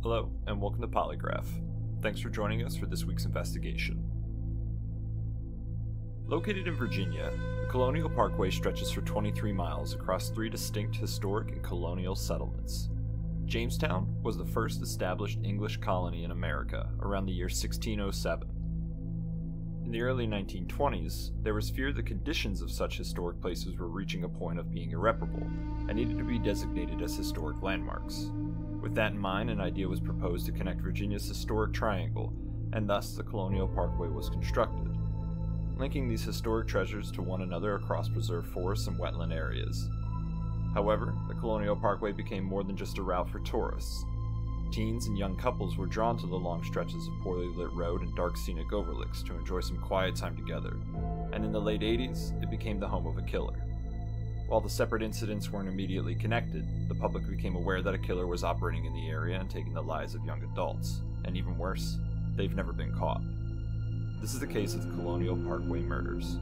Hello, and welcome to Polygraph. Thanks for joining us for this week's investigation. Located in Virginia, the Colonial Parkway stretches for 23 miles across three distinct historic and colonial settlements. Jamestown was the first established English colony in America around the year 1607. In the early 1920s, there was fear the conditions of such historic places were reaching a point of being irreparable and needed to be designated as historic landmarks. With that in mind, an idea was proposed to connect Virginia's historic triangle, and thus the Colonial Parkway was constructed, linking these historic treasures to one another across preserved forests and wetland areas. However, the Colonial Parkway became more than just a route for tourists. Teens and young couples were drawn to the long stretches of poorly lit road and dark scenic overlooks to enjoy some quiet time together, and in the late 80s, it became the home of a killer. While the separate incidents weren't immediately connected, the public became aware that a killer was operating in the area and taking the lives of young adults, and even worse, they've never been caught. This is the case of the Colonial Parkway murders.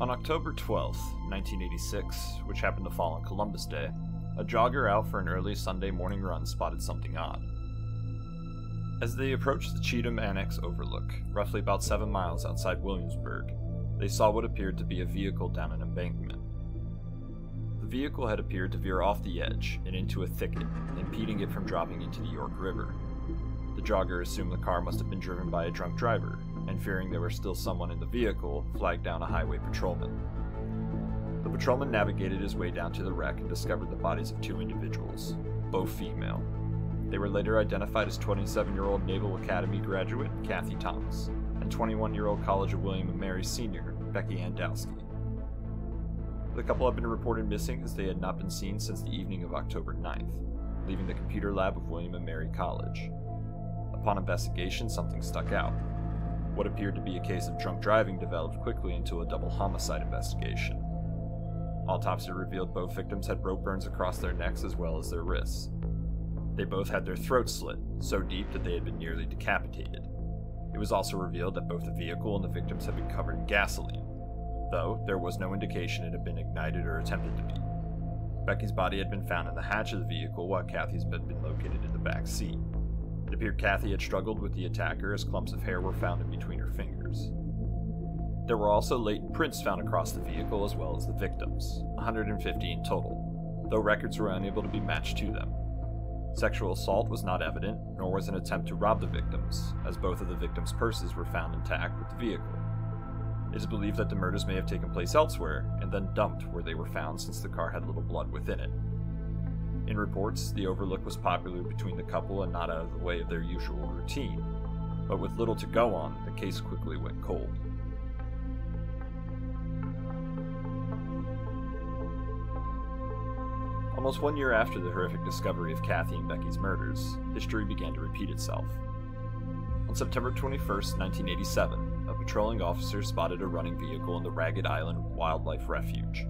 On October 12, 1986, which happened to fall on Columbus Day, a jogger out for an early Sunday morning run spotted something odd. As they approached the Cheatham Annex Overlook, roughly about seven miles outside Williamsburg, they saw what appeared to be a vehicle down an embankment. The vehicle had appeared to veer off the edge and into a thicket, impeding it from dropping into the York River. The jogger assumed the car must have been driven by a drunk driver, and fearing there was still someone in the vehicle, flagged down a highway patrolman. The patrolman navigated his way down to the wreck and discovered the bodies of two individuals, both female. They were later identified as 27 year old Naval Academy graduate Kathy Thomas and 21 year old College of William and Mary senior Becky Andowski. The couple had been reported missing as they had not been seen since the evening of October 9th, leaving the computer lab of William and Mary College. Upon investigation, something stuck out. What appeared to be a case of drunk driving developed quickly into a double homicide investigation. Autopsy revealed both victims had rope burns across their necks as well as their wrists. They both had their throats slit, so deep that they had been nearly decapitated. It was also revealed that both the vehicle and the victims had been covered in gasoline, though there was no indication it had been ignited or attempted to be. Becky's body had been found in the hatch of the vehicle while Kathy's had been located in the back seat. It appeared Kathy had struggled with the attacker as clumps of hair were found in between her fingers. There were also latent prints found across the vehicle as well as the victims, 150 in total, though records were unable to be matched to them. Sexual assault was not evident, nor was an attempt to rob the victims, as both of the victims' purses were found intact with the vehicle. It is believed that the murders may have taken place elsewhere and then dumped where they were found since the car had little blood within it. In reports, the overlook was popular between the couple and not out of the way of their usual routine, but with little to go on, the case quickly went cold. Almost one year after the horrific discovery of Kathy and Becky's murders, history began to repeat itself. On September 21, 1987, a patrolling officer spotted a running vehicle in the Ragged Island Wildlife Refuge.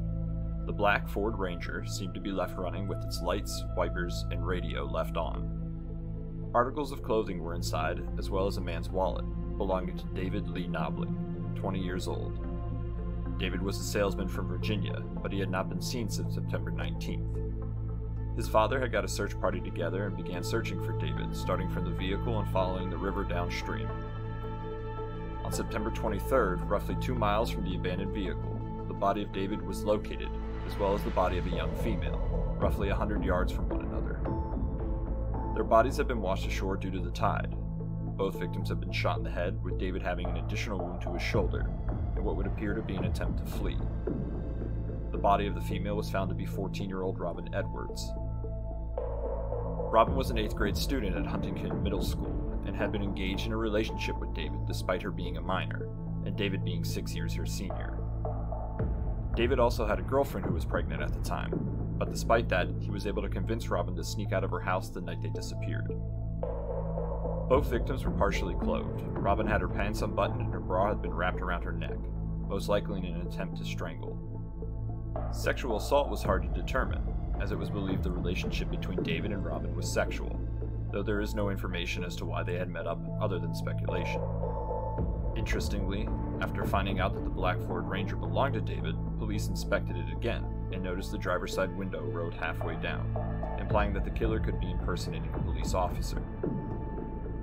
The black Ford Ranger seemed to be left running with its lights, wipers, and radio left on. Articles of clothing were inside, as well as a man's wallet, belonging to David Lee Knobling, 20 years old. David was a salesman from Virginia, but he had not been seen since September 19th. His father had got a search party together and began searching for David, starting from the vehicle and following the river downstream. On September 23rd, roughly two miles from the abandoned vehicle, the body of David was located as well as the body of a young female, roughly a hundred yards from one another. Their bodies had been washed ashore due to the tide. Both victims had been shot in the head, with David having an additional wound to his shoulder, and what would appear to be an attempt to flee. The body of the female was found to be 14 year old Robin Edwards. Robin was an 8th grade student at Huntington Middle School and had been engaged in a relationship with David despite her being a minor, and David being six years her senior. David also had a girlfriend who was pregnant at the time, but despite that, he was able to convince Robin to sneak out of her house the night they disappeared. Both victims were partially clothed. Robin had her pants unbuttoned and her bra had been wrapped around her neck, most likely in an attempt to strangle. Sexual assault was hard to determine, as it was believed the relationship between David and Robin was sexual, though there is no information as to why they had met up other than speculation. Interestingly, After finding out that the black Ford Ranger belonged to David, police inspected it again and noticed the driver's side window rode halfway down, implying that the killer could be impersonating a police officer.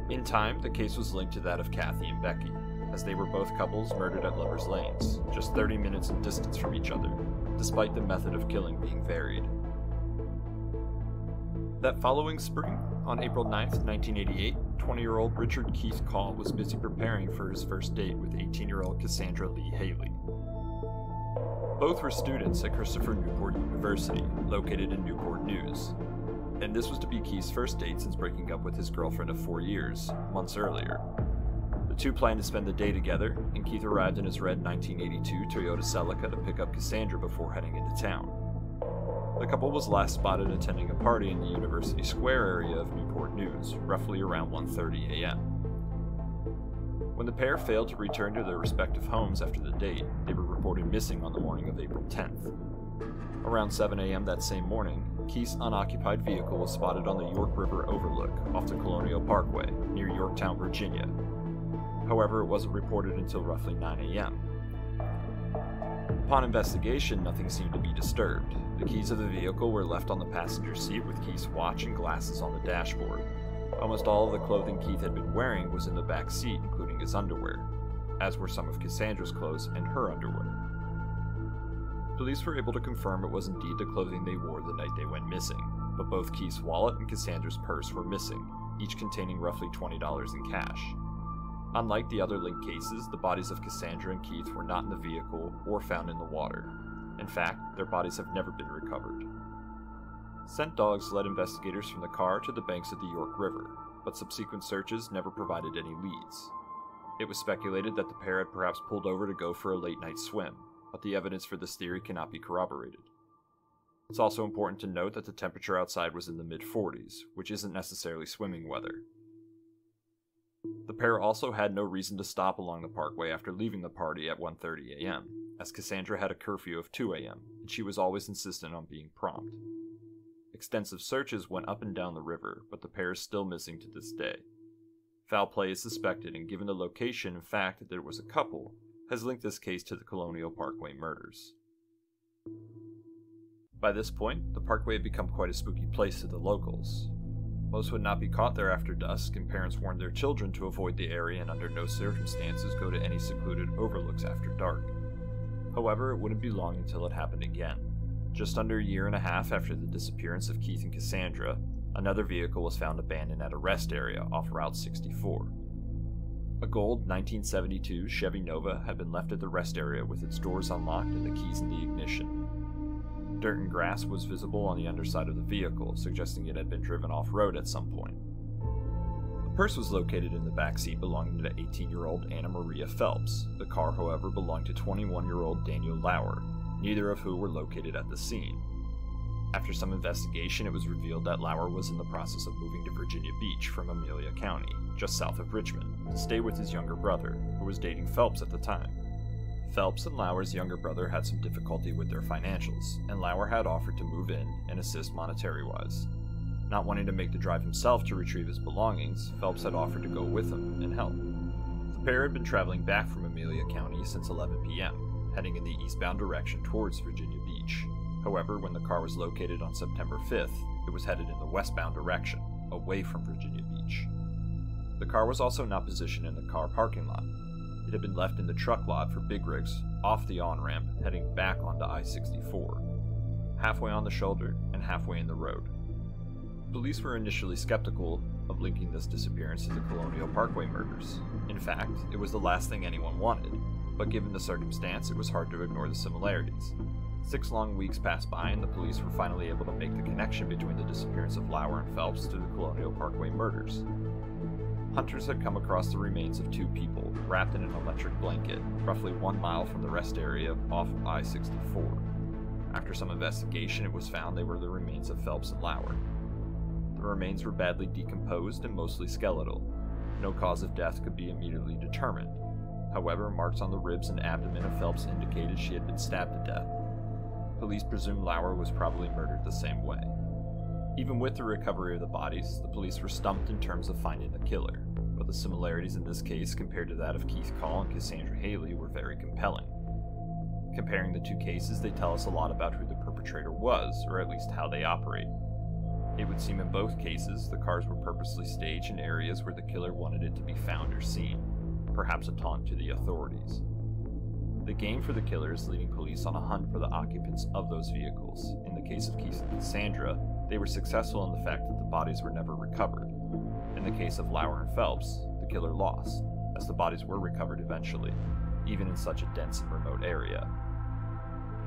In time, the case was linked to that of Kathy and Becky, as they were both couples murdered at Lovers Lanes, just 30 minutes in distance from each other, despite the method of killing being varied. That following spring, on April 9, 1988, 20 year old Richard Keith Call was busy preparing for his first date with 18 year old Cassandra Lee Hailey. Both were students at Christopher Newport University, located in Newport News, and this was to be Keith's first date since breaking up with his girlfriend of four years, months earlier. The two planned to spend the day together, and Keith arrived in his red 1982 Toyota Celica to pick up Cassandra before heading into town. The couple was last spotted attending a party in the University Square area of Newport News, roughly around 1:30 a.m. When the pair failed to return to their respective homes after the date, they were reported missing on the morning of April 10th. Around 7 a.m. that same morning, Keith's unoccupied vehicle was spotted on the York River Overlook off the Colonial Parkway near Yorktown, Virginia. However, it wasn't reported until roughly 9 a.m. Upon investigation, nothing seemed to be disturbed. The keys of the vehicle were left on the passenger seat with Keith's watch and glasses on the dashboard. Almost all of the clothing Keith had been wearing was in the back seat, including his underwear, as were some of Cassandra's clothes and her underwear. Police were able to confirm it was indeed the clothing they wore the night they went missing, but both Keith's wallet and Cassandra's purse were missing, each containing roughly $20 in cash. Unlike the other linked cases, the bodies of Cassandra and Keith were not in the vehicle or found in the water. In fact, their bodies have never been recovered. Scent dogs led investigators from the car to the banks of the York River, but subsequent searches never provided any leads. It was speculated that the pair had perhaps pulled over to go for a late night swim, but the evidence for this theory cannot be corroborated. It's also important to note that the temperature outside was in the mid 40s, which isn't necessarily swimming weather. The pair also had no reason to stop along the parkway after leaving the party at 1:30 a.m., as Cassandra had a curfew of 2 a.m., and she was always insistent on being prompt. Extensive searches went up and down the river, but the pair is still missing to this day. Foul play is suspected, and given the location and fact that there was a couple, has linked this case to the Colonial Parkway murders. By this point, the parkway had become quite a spooky place to the locals. Most would not be caught there after dusk, and parents warned their children to avoid the area and under no circumstances go to any secluded overlooks after dark. However, it wouldn't be long until it happened again. Just under a year and a half after the disappearance of Keith and Cassandra, another vehicle was found abandoned at a rest area off Route 64. A gold 1972 Chevy Nova had been left at the rest area with its doors unlocked and the keys in the ignition. Dirt and grass was visible on the underside of the vehicle, suggesting it had been driven off road at some point. The purse was located in the back seat belonging to 18 year old Anna Maria Phelps. The car, however, belonged to 21 year old Daniel Lauer, neither of who were located at the scene. After some investigation, it was revealed that Lauer was in the process of moving to Virginia Beach from Amelia County, just south of Richmond, to stay with his younger brother, who was dating Phelps at the time. Phelps and Lauer's younger brother had some difficulty with their financials, and Lauer had offered to move in and assist monetary wise. Not wanting to make the drive himself to retrieve his belongings, Phelps had offered to go with him and help. The pair had been traveling back from Amelia County since 11 p.m heading in the eastbound direction towards Virginia Beach. However, when the car was located on September 5th, it was headed in the westbound direction, away from Virginia Beach. The car was also not positioned in the car parking lot. Had been left in the truck lot for big rigs, off the on ramp, heading back onto I 64, halfway on the shoulder and halfway in the road. Police were initially skeptical of linking this disappearance to the Colonial Parkway murders. In fact, it was the last thing anyone wanted, but given the circumstance, it was hard to ignore the similarities. Six long weeks passed by, and the police were finally able to make the connection between the disappearance of Lauer and Phelps to the Colonial Parkway murders. Hunters had come across the remains of two people, wrapped in an electric blanket, roughly one mile from the rest area off of I 64. After some investigation, it was found they were the remains of Phelps and Lauer. The remains were badly decomposed and mostly skeletal. No cause of death could be immediately determined, However, marks on the ribs and abdomen of Phelps indicated she had been stabbed to death. Police presume Lauer was probably murdered the same way. Even with the recovery of the bodies, the police were stumped in terms of finding the killer. but the similarities in this case compared to that of Keith Call and Cassandra Hailey were very compelling. Comparing the two cases, they tell us a lot about who the perpetrator was, or at least how they operate. It would seem in both cases the cars were purposely staged in areas where the killer wanted it to be found or seen, perhaps a taunt to the authorities. The game for the killer is leading police on a hunt for the occupants of those vehicles. In the case of Keith and Cassandra, they were successful in the fact that the bodies were never recovered. In the case of Lauer and Phelps, the killer lost, as the bodies were recovered eventually, even in such a dense and remote area.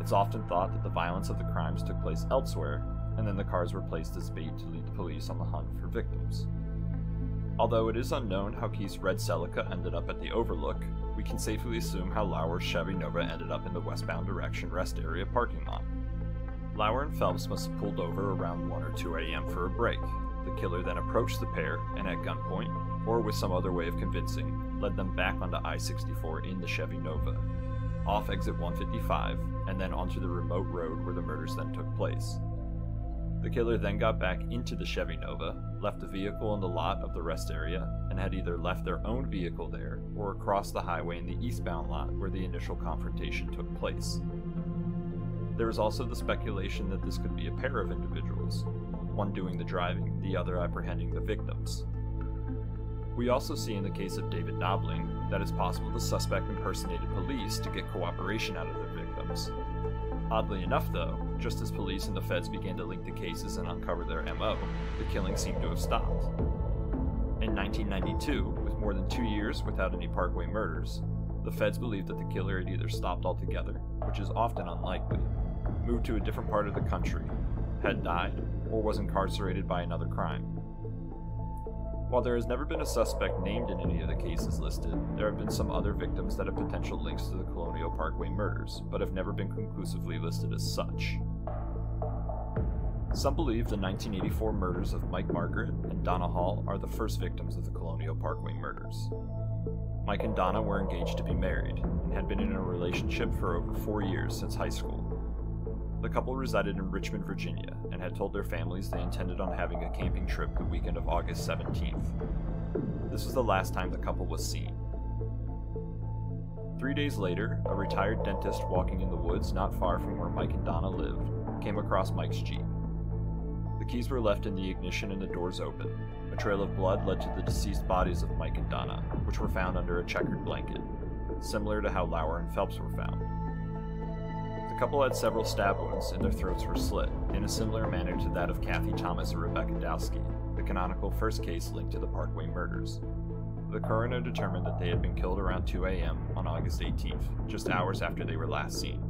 It's often thought that the violence of the crimes took place elsewhere, and then the cars were placed as bait to lead the police on the hunt for victims. Although it is unknown how Keith's red Celica ended up at the Overlook, we can safely assume how Lauer's Chevy Nova ended up in the westbound direction rest area parking lot. Lauer and Phelps must have pulled over around 1 or 2 a.m. for a break. The killer then approached the pair and, at gunpoint, or with some other way of convincing, led them back onto I 64 in the Chevy Nova, off exit 155, and then onto the remote road where the murders then took place. The killer then got back into the Chevy Nova, left the vehicle in the lot of the rest area, and had either left their own vehicle there or across the highway in the eastbound lot where the initial confrontation took place. There is also the speculation that this could be a pair of individuals, one doing the driving, the other apprehending the victims. We also see in the case of David Knobling that it's possible the suspect impersonated police to get cooperation out of the victims, Oddly enough, though, just as police and the feds began to link the cases and uncover their MO, the killing seemed to have stopped. In 1992, with more than two years without any Parkway murders, the feds believed that the killer had either stopped altogether, which is often unlikely, moved to a different part of the country, had died, or was incarcerated by another crime. While there has never been a suspect named in any of the cases listed, there have been some other victims that have potential links to the Colonial Parkway murders, but have never been conclusively listed as such. Some believe the 1984 murders of Mike Margaret and Donna Hall are the first victims of the Colonial Parkway murders. Mike and Donna were engaged to be married and had been in a relationship for over four years since high school. The couple resided in Richmond, Virginia, and had told their families they intended on having a camping trip the weekend of August 17th. This was the last time the couple was seen. Three days later, a retired dentist walking in the woods not far from where Mike and Donna lived came across Mike's Jeep. The keys were left in the ignition and the doors open. A trail of blood led to the deceased bodies of Mike and Donna, which were found under a checkered blanket, similar to how Lauer and Phelps were found. The couple had several stab wounds and their throats were slit, in a similar manner to that of Kathy Thomas and Rebecca Dowski, the canonical first case linked to the Parkway murders. The coroner determined that they had been killed around 2 a.m. on August 18th, just hours after they were last seen.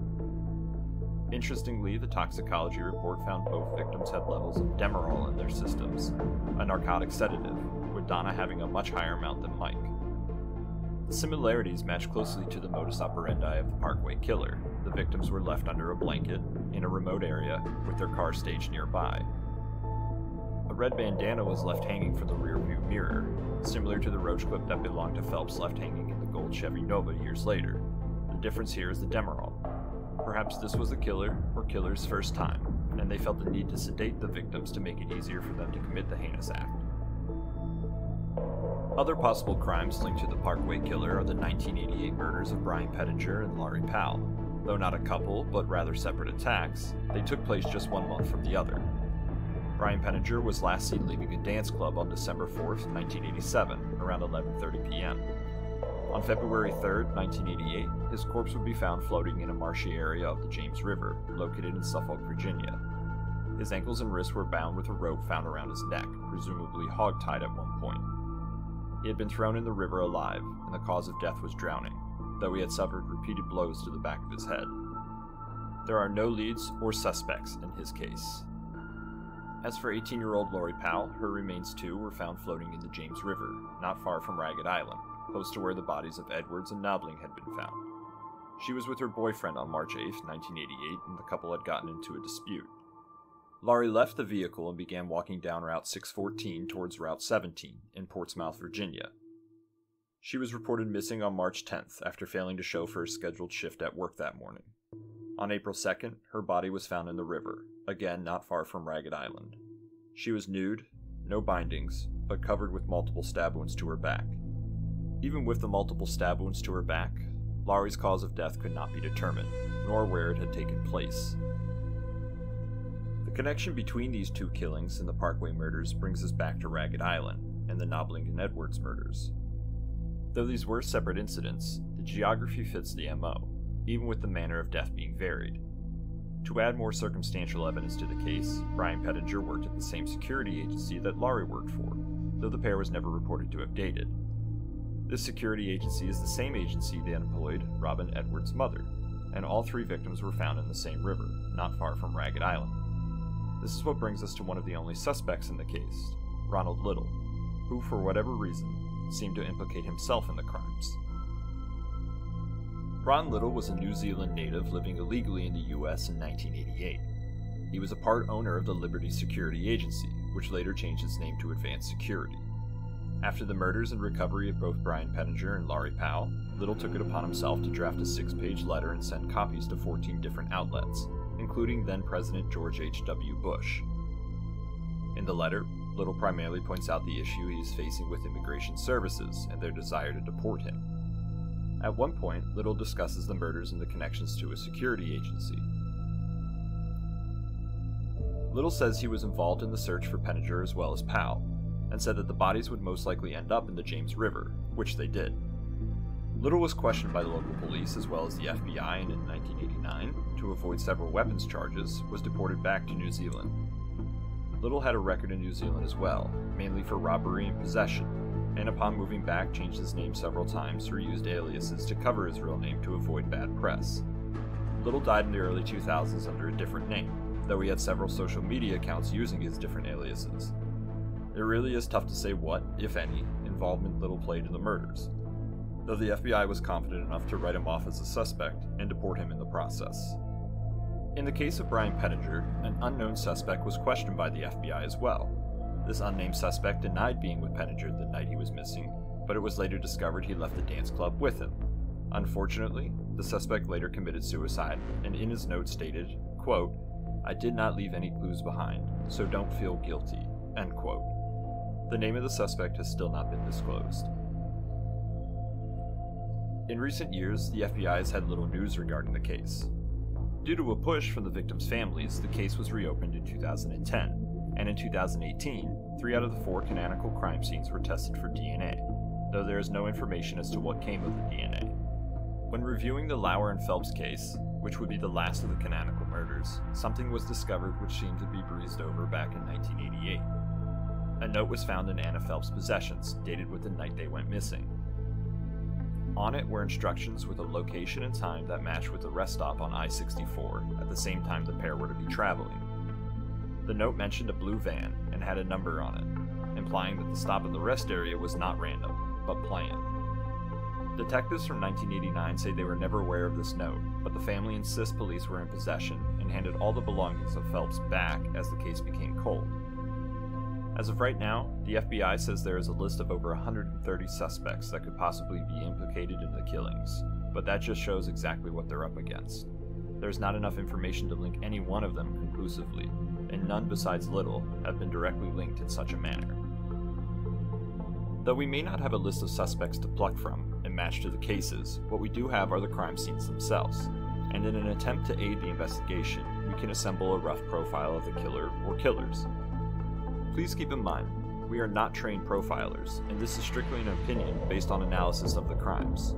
Interestingly, the toxicology report found both victims had levels of Demerol in their systems, a narcotic sedative, with Donna having a much higher amount than Mike. The similarities match closely to the modus operandi of the Parkway killer, the victims were left under a blanket in a remote area with their car staged nearby. A red bandana was left hanging from the rearview mirror, similar to the roach clip that belonged to Phelps left hanging in the gold Chevy Nova years later. The difference here is the Demerol. Perhaps this was the killer or killer's first time, and they felt the need to sedate the victims to make it easier for them to commit the heinous act. Other possible crimes linked to the Parkway killer are the 1988 murders of Brian Pettinger and Laurie Powell, Though not a couple, but rather separate attacks, they took place just one month from the other. Brian Pettinger was last seen leaving a dance club on December 4, 1987, around 11:30 p.m. On February 3, 1988, his corpse would be found floating in a marshy area of the James River, located in Suffolk, Virginia. His ankles and wrists were bound with a rope found around his neck, presumably hog-tied at one point. He had been thrown in the river alive, and the cause of death was drowning though he had suffered repeated blows to the back of his head. There are no leads or suspects in his case. As for 18 year old Laurie Powell, her remains too were found floating in the James River, not far from Ragged Island, close to where the bodies of Edwards and Knobling had been found. She was with her boyfriend on March 8, 1988, and the couple had gotten into a dispute. Laurie left the vehicle and began walking down Route 614 towards Route 17 in Portsmouth, Virginia, she was reported missing on March 10th after failing to show for a scheduled shift at work that morning. On April 2nd, her body was found in the river, again not far from Ragged Island. She was nude, no bindings, but covered with multiple stab wounds to her back. Even with the multiple stab wounds to her back, Laurie's cause of death could not be determined, nor where it had taken place. The connection between these two killings and the Parkway murders brings us back to Ragged Island and the Knobling and Edwards murders. Though these were separate incidents, the geography fits the MO, even with the manner of death being varied. To add more circumstantial evidence to the case, Brian Pettinger worked at the same security agency that Laurie worked for, though the pair was never reported to have dated. This security agency is the same agency that employed Robin Edwards' mother, and all three victims were found in the same river, not far from Ragged Island. This is what brings us to one of the only suspects in the case, Ronald Little, who, for whatever reason, seemed to implicate himself in the crimes. Ron Little was a New Zealand native living illegally in the US in 1988. He was a part owner of the Liberty Security Agency, which later changed its name to Advanced Security. After the murders and recovery of both Brian Pettinger and Laurie Powell, Little took it upon himself to draft a six page letter and send copies to 14 different outlets, including then President George H.W. Bush. In the letter, Little primarily points out the issue he is facing with immigration services and their desire to deport him. At one point, Little discusses the murders and the connections to a security agency. Little says he was involved in the search for Pettinger as well as Powell, and said that the bodies would most likely end up in the James River, which they did. Little was questioned by the local police as well as the FBI and in 1989, to avoid several weapons charges, was deported back to New Zealand. Little had a record in New Zealand as well, mainly for robbery and possession, and upon moving back changed his name several times or used aliases to cover his real name to avoid bad press. Little died in the early 2000s under a different name, though he had several social media accounts using his different aliases. It really is tough to say what, if any, involvement Little played in the murders, though the FBI was confident enough to write him off as a suspect and deport him in the process. In the case of Brian Pettinger, an unknown suspect was questioned by the FBI as well, this unnamed suspect denied being with Pettinger the night he was missing, but it was later discovered he left the dance club with him. Unfortunately, the suspect later committed suicide and in his note stated, quote, I did not leave any clues behind, so don't feel guilty, end quote. The name of the suspect has still not been disclosed. In recent years, the FBI has had little news regarding the case. Due to a push from the victims' families, the case was reopened in 2010, and in 2018, three out of the four canonical crime scenes were tested for DNA, though there is no information as to what came of the DNA. When reviewing the Lauer and Phelps case, which would be the last of the canonical murders, something was discovered which seemed to be breezed over back in 1988. A note was found in Anna Phelps' possessions, dated with the night they went missing. On it were instructions with a location and time that matched with the rest stop on I 64 at the same time the pair were to be traveling. The note mentioned a blue van and had a number on it, implying that the stop at the rest area was not random, but planned. Detectives from 1989 say they were never aware of this note, but the family insists police were in possession and handed all the belongings of Phelps back as the case became cold. As of right now, the FBI says there is a list of over 130 suspects that could possibly be implicated in the killings, but that just shows exactly what they're up against. There's not enough information to link any one of them conclusively, and none besides Little have been directly linked in such a manner. Though we may not have a list of suspects to pluck from and match to the cases, what we do have are the crime scenes themselves, and in an attempt to aid the investigation, we can assemble a rough profile of the killer or killers. Please keep in mind, we are not trained profilers, and this is strictly an opinion based on analysis of the crimes.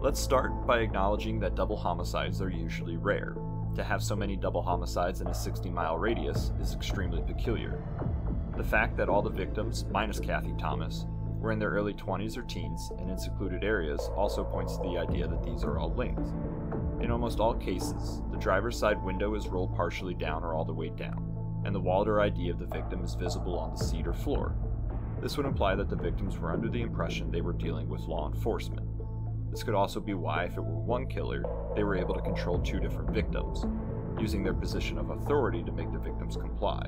Let's start by acknowledging that double homicides are usually rare, to have so many double homicides in a 60 mile radius is extremely peculiar. The fact that all the victims, minus Kathy Thomas, were in their early 20s or teens and in secluded areas also points to the idea that these are all linked. In almost all cases, the driver's side window is rolled partially down or all the way down, and the wallet or ID of the victim is visible on the seat or floor. This would imply that the victims were under the impression they were dealing with law enforcement. This could also be why, if it were one killer, they were able to control two different victims, using their position of authority to make the victims comply.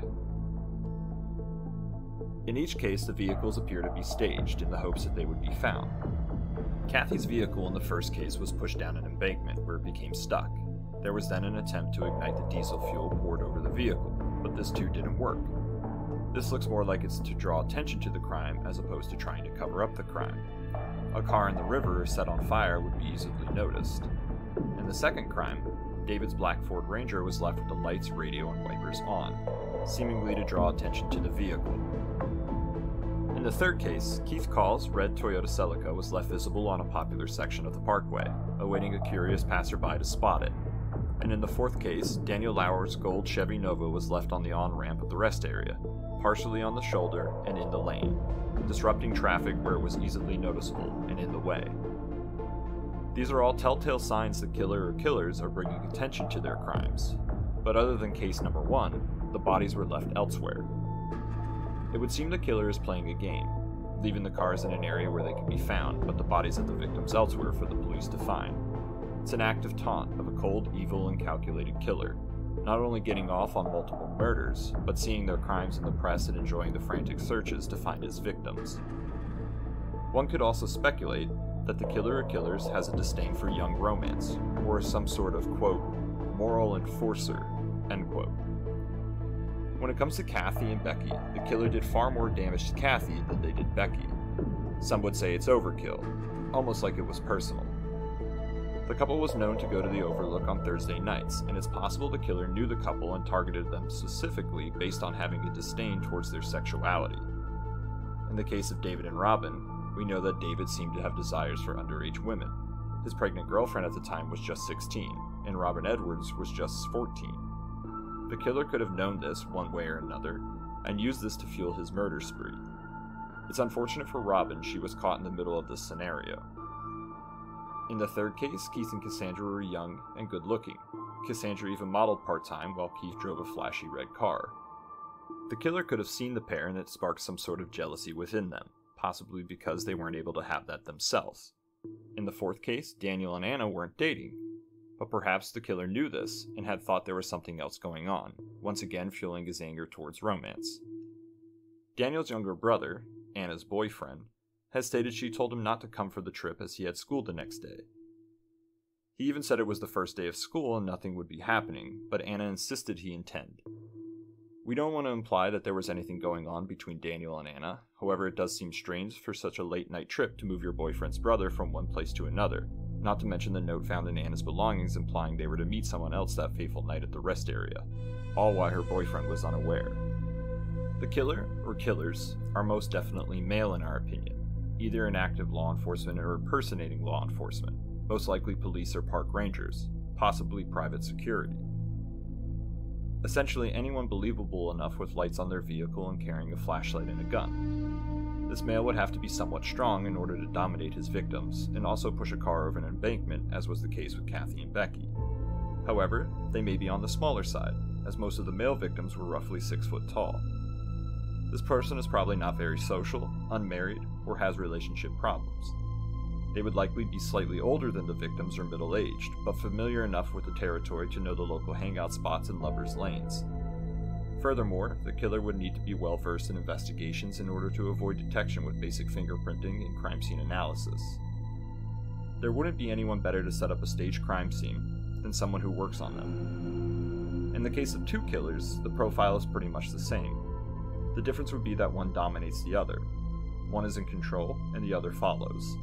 In each case, the vehicles appear to be staged in the hopes that they would be found. Kathy's vehicle in the first case was pushed down an embankment where it became stuck. There was then an attempt to ignite the diesel fuel poured over the vehicle, but this too didn't work. This looks more like it's to draw attention to the crime as opposed to trying to cover up the crime. A car in the river set on fire would be easily noticed. In the second crime, David's black Ford Ranger was left with the lights, radio, and wipers on, seemingly to draw attention to the vehicle. In the third case, Keith Call's red Toyota Celica was left visible on a popular section of the parkway, awaiting a curious passerby to spot it. And in the fourth case, Daniel Lauer's gold Chevy Nova was left on the on ramp of the rest area, partially on the shoulder and in the lane, disrupting traffic where it was easily noticeable and in the way. These are all telltale signs the killer or killers are bringing attention to their crimes. But other than case number one, the bodies were left elsewhere. It would seem the killer is playing a game, leaving the cars in an area where they can be found, but the bodies of the victims elsewhere for the police to find. It's an act of taunt of a cold, evil, and calculated killer, not only getting off on multiple murders, but seeing their crimes in the press and enjoying the frantic searches to find his victims. One could also speculate that the killer or killers has a disdain for young romance, or some sort of, quote, moral enforcer, end quote. When it comes to Kathy and Becky, the killer did far more damage to Kathy than they did Becky. Some would say it's overkill, almost like it was personal. The couple was known to go to the Overlook on Thursday nights, and it's possible the killer knew the couple and targeted them specifically based on having a disdain towards their sexuality. In the case of David and Robin, we know that David seemed to have desires for underage women. His pregnant girlfriend at the time was just 16, and Robin Edwards was just 14. The killer could have known this one way or another, and used this to fuel his murder spree. It's unfortunate for Robin she was caught in the middle of this scenario. In the third case, Keith and Cassandra were young and good looking. Cassandra even modeled part time while Keith drove a flashy red car. The killer could have seen the pair and it sparked some sort of jealousy within them possibly because they weren't able to have that themselves. In the fourth case, Daniel and Anna weren't dating, but perhaps the killer knew this and had thought there was something else going on, once again fueling his anger towards romance. Daniel's younger brother, Anna's boyfriend, has stated she told him not to come for the trip as he had school the next day. He even said it was the first day of school and nothing would be happening, but Anna insisted he intend. we don't want to imply that there was anything going on between Daniel and Anna, however, it does seem strange for such a late night trip to move your boyfriend's brother from one place to another, not to mention the note found in Anna's belongings implying they were to meet someone else that fateful night at the rest area, all while her boyfriend was unaware. The killer, or killers, are most definitely male in our opinion, either in active law enforcement or impersonating law enforcement, most likely police or park rangers, possibly private security. Essentially, anyone believable enough with lights on their vehicle and carrying a flashlight and a gun. This male would have to be somewhat strong in order to dominate his victims, and also push a car over an embankment, as was the case with Kathy and Becky. However, they may be on the smaller side, as most of the male victims were roughly 6 foot tall. This person is probably not very social, unmarried, or has relationship problems. They would likely be slightly older than the victims or middle aged, but familiar enough with the territory to know the local hangout spots and lovers' lanes. Furthermore, the killer would need to be well versed in investigations in order to avoid detection with basic fingerprinting and crime scene analysis. There wouldn't be anyone better to set up a staged crime scene than someone who works on them. In the case of two killers, the profile is pretty much the same. The difference would be that one dominates the other. One is in control, and the other follows.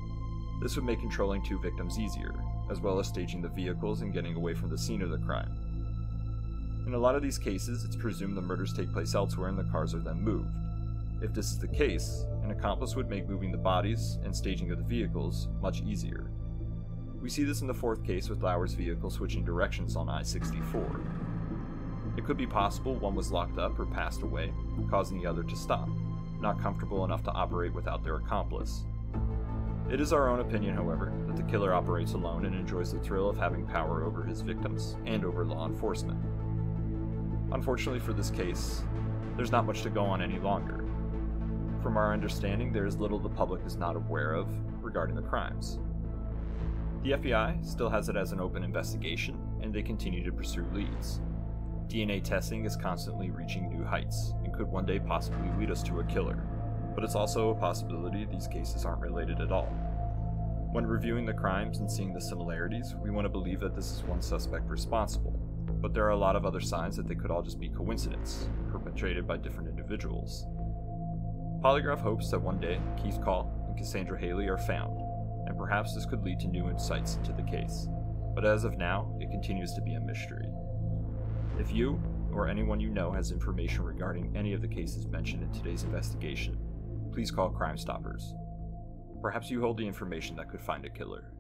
This would make controlling two victims easier, as well as staging the vehicles and getting away from the scene of the crime. In a lot of these cases, it's presumed the murders take place elsewhere and the cars are then moved. If this is the case, an accomplice would make moving the bodies and staging of the vehicles much easier. We see this in the fourth case with Lauer's vehicle switching directions on I 64. It could be possible one was locked up or passed away, causing the other to stop, not comfortable enough to operate without their accomplice. It is our own opinion, however, that the killer operates alone and enjoys the thrill of having power over his victims and over law enforcement. Unfortunately for this case, there's not much to go on any longer. From our understanding, there is little the public is not aware of regarding the crimes. The FBI still has it as an open investigation, and they continue to pursue leads. DNA testing is constantly reaching new heights and could one day possibly lead us to a killer but it's also a possibility these cases aren't related at all. When reviewing the crimes and seeing the similarities, we want to believe that this is one suspect responsible, but there are a lot of other signs that they could all just be coincidence, perpetrated by different individuals. Polygraph hopes that one day Keith Call and Cassandra Hailey are found, and perhaps this could lead to new insights into the case, but as of now, it continues to be a mystery. If you, or anyone you know, has information regarding any of the cases mentioned in today's investigation, please call Crime Stoppers. Perhaps you hold the information that could find a killer.